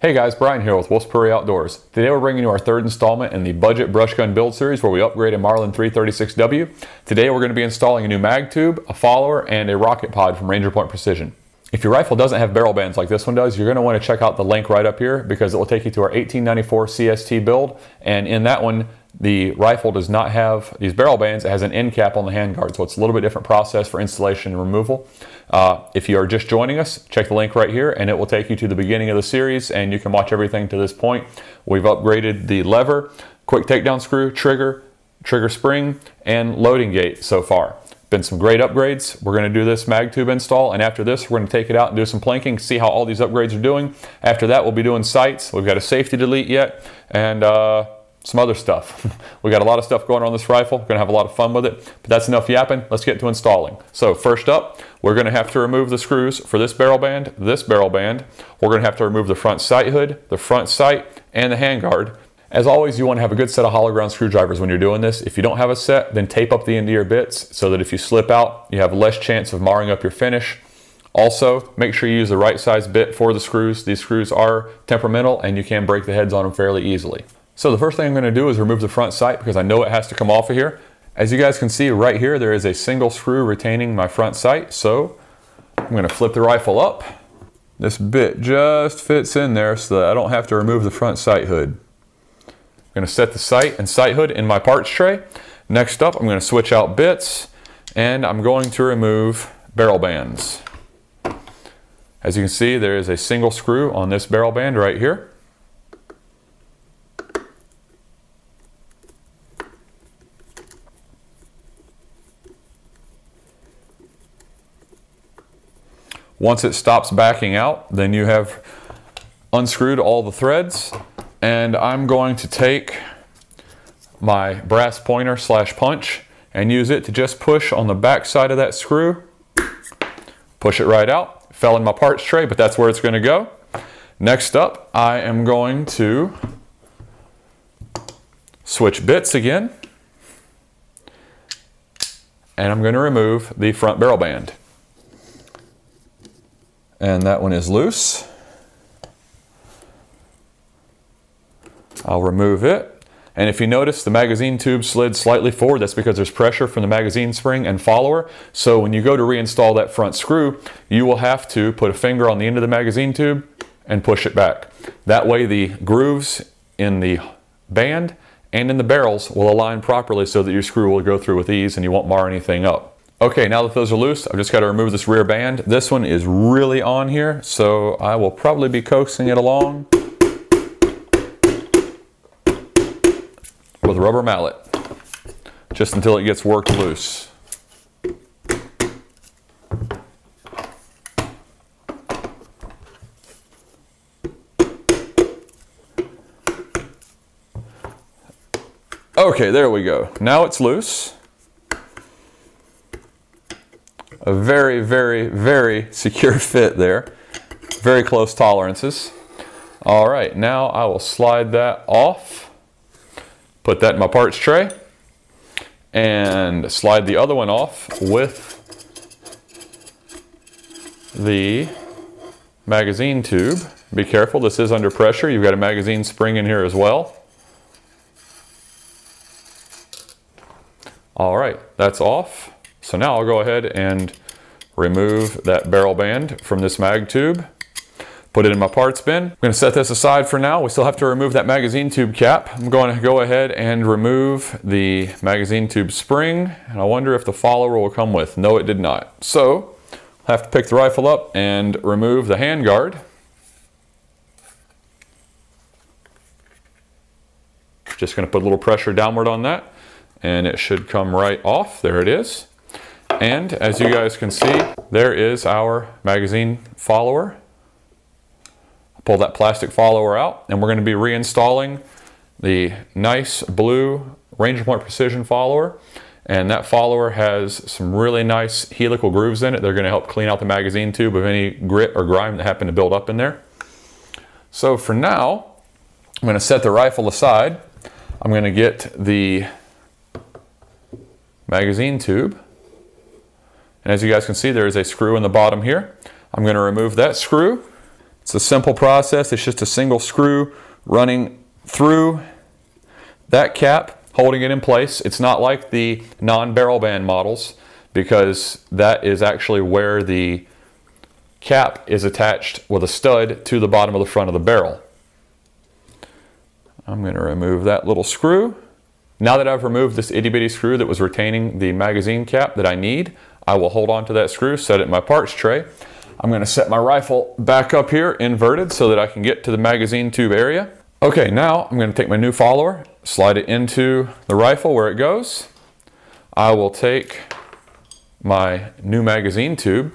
Hey guys, Brian here with Wolf's Prairie Outdoors. Today we're bringing you our third installment in the Budget Brush Gun Build Series where we upgrade a Marlin 336W. Today we're going to be installing a new mag tube, a follower, and a rocket pod from Ranger Point Precision. If your rifle doesn't have barrel bands like this one does, you're going to want to check out the link right up here because it will take you to our 1894 CST build. And in that one, the rifle does not have these barrel bands. It has an end cap on the handguard, so it's a little bit different process for installation and removal. Uh, if you are just joining us, check the link right here and it will take you to the beginning of the series and you can watch everything to this point. We've upgraded the lever, quick takedown screw, trigger, trigger spring, and loading gate so far. Been some great upgrades. We're going to do this mag tube install, and after this, we're going to take it out and do some plinking, see how all these upgrades are doing. After that, we'll be doing sights. We've got a safety delete yet, and uh, some other stuff. we got a lot of stuff going on this rifle. We're going to have a lot of fun with it, but that's enough yapping. Let's get to installing. So first up, we're going to have to remove the screws for this barrel band, this barrel band. We're going to have to remove the front sight hood, the front sight, and the handguard. As always, you want to have a good set of hollow ground screwdrivers when you're doing this. If you don't have a set, then tape up the end of your bits so that if you slip out, you have less chance of marring up your finish. Also, make sure you use the right size bit for the screws. These screws are temperamental and you can break the heads on them fairly easily. So the first thing I'm going to do is remove the front sight because I know it has to come off of here. As you guys can see right here, there is a single screw retaining my front sight. So I'm going to flip the rifle up. This bit just fits in there so that I don't have to remove the front sight hood. I'm to set the sight and sight hood in my parts tray. Next up, I'm going to switch out bits and I'm going to remove barrel bands. As you can see, there is a single screw on this barrel band right here. Once it stops backing out, then you have unscrewed all the threads and I'm going to take my brass pointer slash punch and use it to just push on the back side of that screw. Push it right out. Fell in my parts tray, but that's where it's going to go. Next up, I am going to switch bits again. And I'm going to remove the front barrel band and that one is loose. I'll remove it. And if you notice the magazine tube slid slightly forward, that's because there's pressure from the magazine spring and follower. So when you go to reinstall that front screw, you will have to put a finger on the end of the magazine tube and push it back. That way the grooves in the band and in the barrels will align properly so that your screw will go through with ease and you won't mar anything up. Okay, now that those are loose, I've just got to remove this rear band. This one is really on here, so I will probably be coaxing it along with a rubber mallet, just until it gets worked loose. Okay, there we go. Now it's loose a very, very, very secure fit there. Very close tolerances. All right, now I will slide that off, put that in my parts tray, and slide the other one off with the magazine tube. Be careful, this is under pressure. You've got a magazine spring in here as well. All right, that's off. So now I'll go ahead and remove that barrel band from this mag tube, put it in my parts bin. I'm gonna set this aside for now. We still have to remove that magazine tube cap. I'm going to go ahead and remove the magazine tube spring, and I wonder if the follower will come with. No, it did not. So, I have to pick the rifle up and remove the handguard. Just gonna put a little pressure downward on that, and it should come right off. There it is. And as you guys can see, there is our magazine follower. Pull that plastic follower out and we're going to be reinstalling the nice blue Ranger Point Precision follower. And that follower has some really nice helical grooves in it. They're going to help clean out the magazine tube of any grit or grime that happened to build up in there. So for now, I'm going to set the rifle aside. I'm going to get the magazine tube and as you guys can see, there is a screw in the bottom here. I'm going to remove that screw. It's a simple process. It's just a single screw running through that cap, holding it in place. It's not like the non-barrel band models because that is actually where the cap is attached with a stud to the bottom of the front of the barrel. I'm going to remove that little screw. Now that I've removed this itty bitty screw that was retaining the magazine cap that I need, I will hold on to that screw, set it in my parts tray. I'm going to set my rifle back up here inverted so that I can get to the magazine tube area. Okay, now I'm going to take my new follower, slide it into the rifle where it goes. I will take my new magazine tube,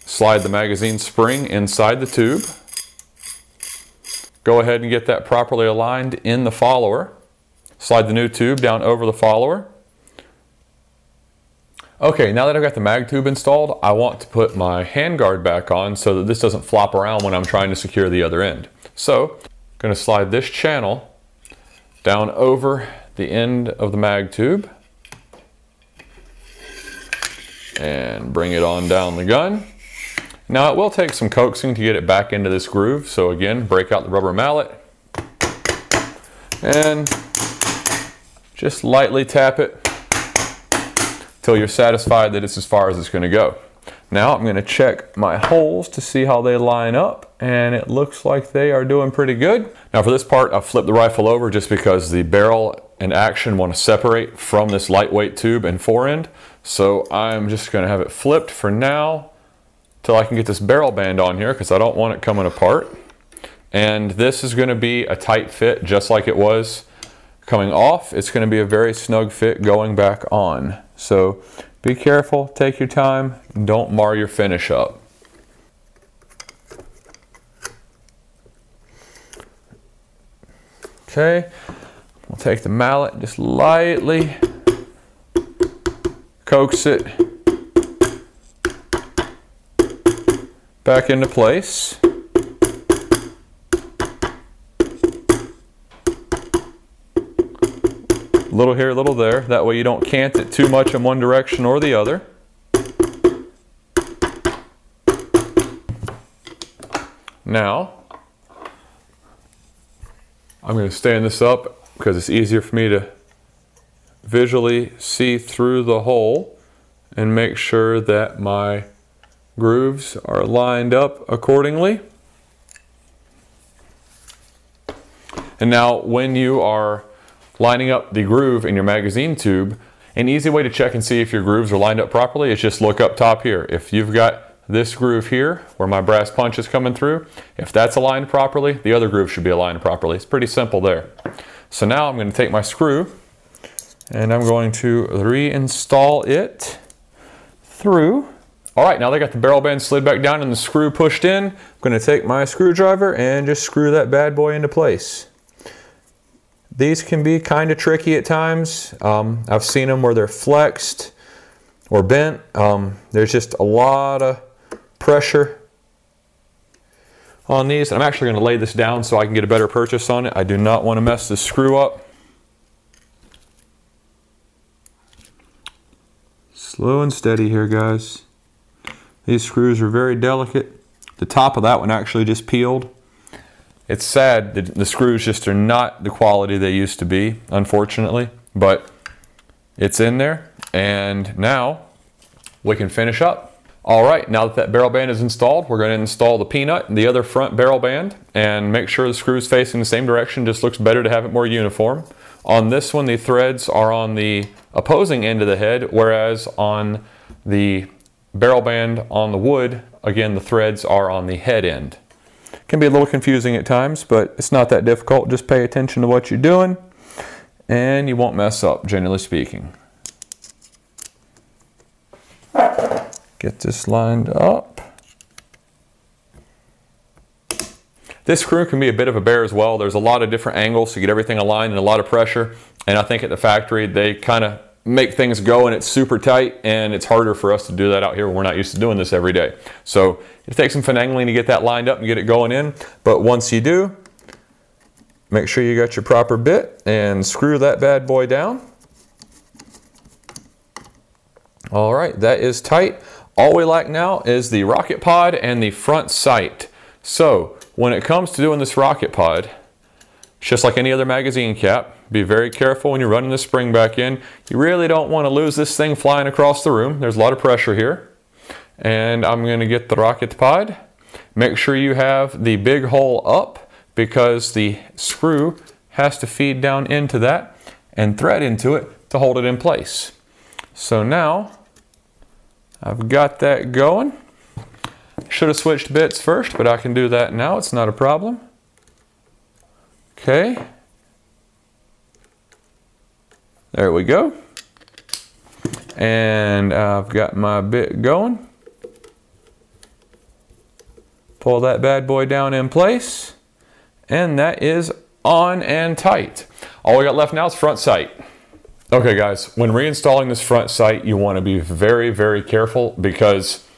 slide the magazine spring inside the tube, go ahead and get that properly aligned in the follower, slide the new tube down over the follower. Okay, now that I've got the mag tube installed, I want to put my handguard back on so that this doesn't flop around when I'm trying to secure the other end. So, I'm going to slide this channel down over the end of the mag tube and bring it on down the gun. Now it will take some coaxing to get it back into this groove. So again, break out the rubber mallet and just lightly tap it until you're satisfied that it's as far as it's gonna go. Now I'm gonna check my holes to see how they line up and it looks like they are doing pretty good. Now for this part, I've flipped the rifle over just because the barrel and action want to separate from this lightweight tube and forend. So I'm just gonna have it flipped for now till I can get this barrel band on here because I don't want it coming apart. And this is gonna be a tight fit just like it was coming off. It's gonna be a very snug fit going back on. So be careful, take your time, don't mar your finish up. Okay, we'll take the mallet, just lightly coax it back into place. Little here, little there. That way you don't cant it too much in one direction or the other. Now, I'm going to stand this up because it's easier for me to visually see through the hole and make sure that my grooves are lined up accordingly. And now when you are lining up the groove in your magazine tube, an easy way to check and see if your grooves are lined up properly is just look up top here. If you've got this groove here where my brass punch is coming through, if that's aligned properly, the other groove should be aligned properly. It's pretty simple there. So now I'm going to take my screw and I'm going to reinstall it through. All right, now they got the barrel band slid back down and the screw pushed in. I'm gonna take my screwdriver and just screw that bad boy into place. These can be kind of tricky at times. Um, I've seen them where they're flexed or bent. Um, there's just a lot of pressure on these. I'm actually gonna lay this down so I can get a better purchase on it. I do not wanna mess the screw up. Slow and steady here, guys. These screws are very delicate. The top of that one actually just peeled. It's sad that the screws just are not the quality they used to be, unfortunately, but it's in there. And now we can finish up. All right, now that that barrel band is installed, we're gonna install the peanut and the other front barrel band and make sure the screws facing the same direction. Just looks better to have it more uniform. On this one, the threads are on the opposing end of the head, whereas on the barrel band on the wood, again, the threads are on the head end. Can be a little confusing at times, but it's not that difficult. Just pay attention to what you're doing and you won't mess up, generally speaking. Get this lined up. This screw can be a bit of a bear as well. There's a lot of different angles to get everything aligned and a lot of pressure. And I think at the factory, they kind of make things go and it's super tight and it's harder for us to do that out here. We're not used to doing this every day. So it takes some finagling to get that lined up and get it going in. But once you do, make sure you got your proper bit and screw that bad boy down. All right, that is tight. All we lack now is the rocket pod and the front sight. So when it comes to doing this rocket pod, just like any other magazine cap, be very careful when you're running the spring back in. You really don't want to lose this thing flying across the room. There's a lot of pressure here. And I'm going to get the rocket pod. Make sure you have the big hole up because the screw has to feed down into that and thread into it to hold it in place. So now I've got that going. Should have switched bits first, but I can do that now. It's not a problem. Okay. There we go. And I've got my bit going. Pull that bad boy down in place. And that is on and tight. All we got left now is front sight. Okay guys, when reinstalling this front sight, you want to be very, very careful because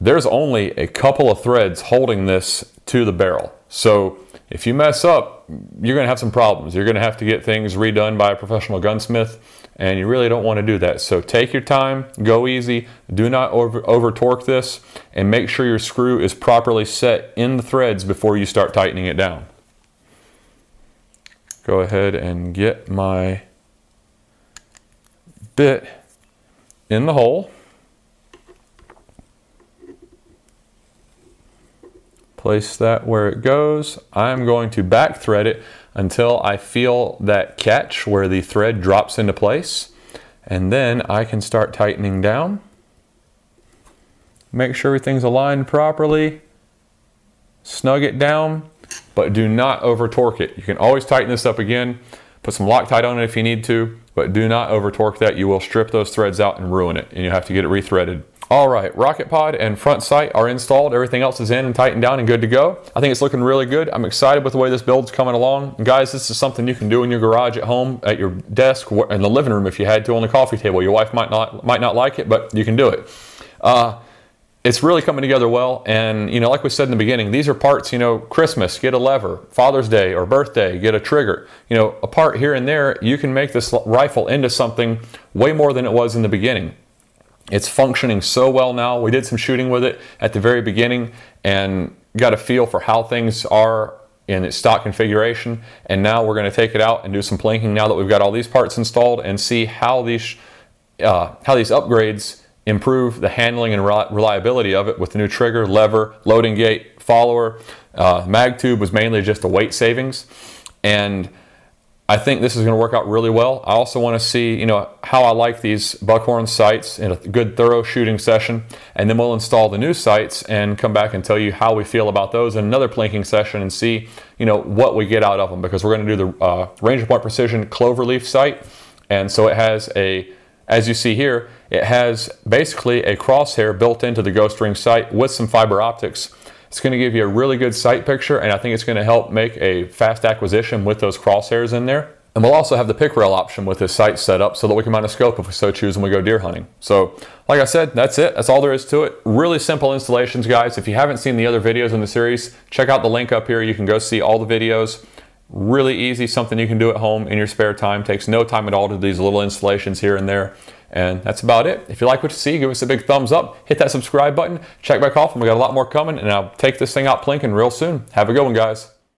there's only a couple of threads holding this to the barrel. So if you mess up, you're going to have some problems. You're going to have to get things redone by a professional gunsmith, and you really don't want to do that. So take your time, go easy, do not over, over torque this, and make sure your screw is properly set in the threads before you start tightening it down. Go ahead and get my bit in the hole. Place that where it goes. I'm going to back thread it until I feel that catch where the thread drops into place. And then I can start tightening down. Make sure everything's aligned properly. Snug it down, but do not over torque it. You can always tighten this up again. Put some Loctite on it if you need to but do not over torque that. You will strip those threads out and ruin it, and you have to get it rethreaded. All right, rocket pod and front sight are installed. Everything else is in and tightened down and good to go. I think it's looking really good. I'm excited with the way this build's coming along. Guys, this is something you can do in your garage at home, at your desk, in the living room if you had to, on the coffee table. Your wife might not might not like it, but you can do it. Uh, it's really coming together well. And, you know, like we said in the beginning, these are parts, you know, Christmas, get a lever, Father's Day or birthday, get a trigger. You know, a part here and there, you can make this rifle into something way more than it was in the beginning. It's functioning so well now. We did some shooting with it at the very beginning and got a feel for how things are in its stock configuration. And now we're going to take it out and do some plinking now that we've got all these parts installed and see how these, uh, how these upgrades improve the handling and reliability of it with the new trigger, lever, loading gate, follower. Uh, mag tube was mainly just a weight savings. And I think this is going to work out really well. I also want to see, you know, how I like these Buckhorn sights in a good thorough shooting session. And then we'll install the new sights and come back and tell you how we feel about those in another plinking session and see, you know, what we get out of them because we're going to do the uh, Ranger Point Precision Cloverleaf sight. And so it has a, as you see here, it has basically a crosshair built into the Ghost Ring sight with some fiber optics. It's going to give you a really good sight picture and I think it's going to help make a fast acquisition with those crosshairs in there. And we'll also have the pick rail option with this sight set up so that we can mount a scope if we so choose when we go deer hunting. So like I said, that's it. That's all there is to it. Really simple installations, guys. If you haven't seen the other videos in the series, check out the link up here. You can go see all the videos. Really easy, something you can do at home in your spare time. Takes no time at all to do these little installations here and there. And that's about it. If you like what you see, give us a big thumbs up, hit that subscribe button, check back off, and we got a lot more coming, and I'll take this thing out plinking real soon. Have a good one, guys.